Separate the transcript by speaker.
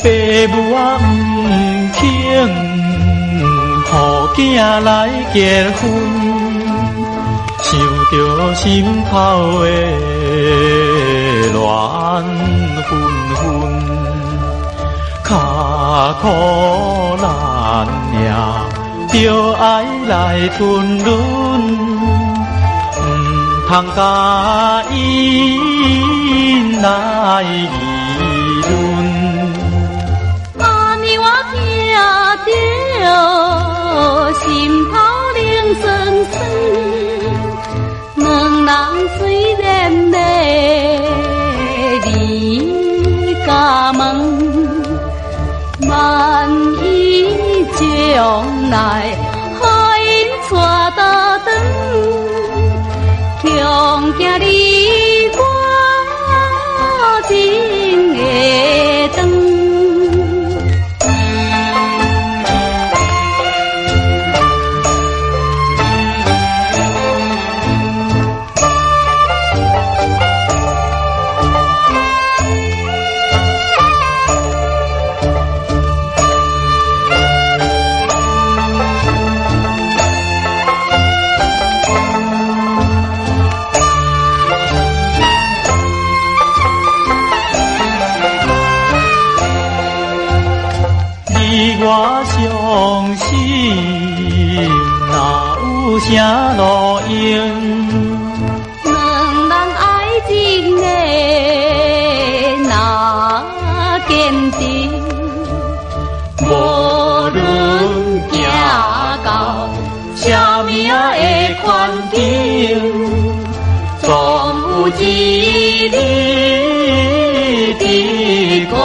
Speaker 1: 父母啊，唔肯，予囝来结婚，想着心头的乱纷纷，卡苦难命，着爱来吞忍。通甲因来
Speaker 2: 两人虽然离家门，万一将来予因带到转。强惊你
Speaker 1: 我相信，哪有啥路用？
Speaker 2: 两人爱情的那坚定，
Speaker 1: 无论行到什么的环境，总有一日的过。